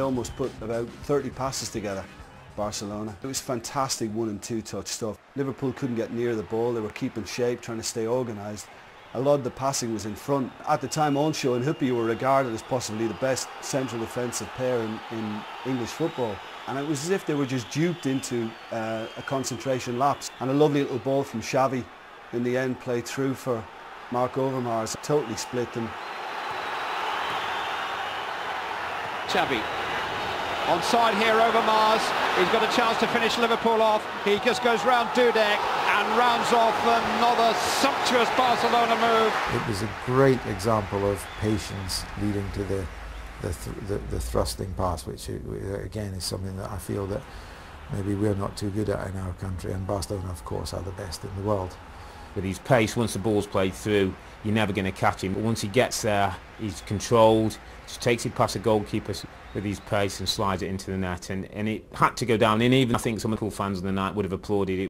They almost put about 30 passes together, Barcelona. It was fantastic one and two touch stuff. Liverpool couldn't get near the ball. They were keeping shape, trying to stay organised. A lot of the passing was in front. At the time, Eoin and Hyypiä were regarded as possibly the best central defensive pair in, in English football. And it was as if they were just duped into uh, a concentration lapse. And a lovely little ball from Xavi in the end played through for Marc Overmars. Totally split them. Xavi. Onside here Overmars. He's got a chance to finish Liverpool off. He just goes round Dudek and rounds off another sumptuous Barcelona move. It was a great example of patience leading to the the, th the, the, thrusting pass, which uh, again is something that I feel that maybe we're not too good at in our country, and Barcelona, of course, are the best in the world. With his pace, once the ball's played through, you're never going to catch him. But once he gets there, he's controlled, just takes it past the goalkeeper with his pace and slides it into the net. And, and it had to go down. And even I think some of the cool fans of the night would have applauded it.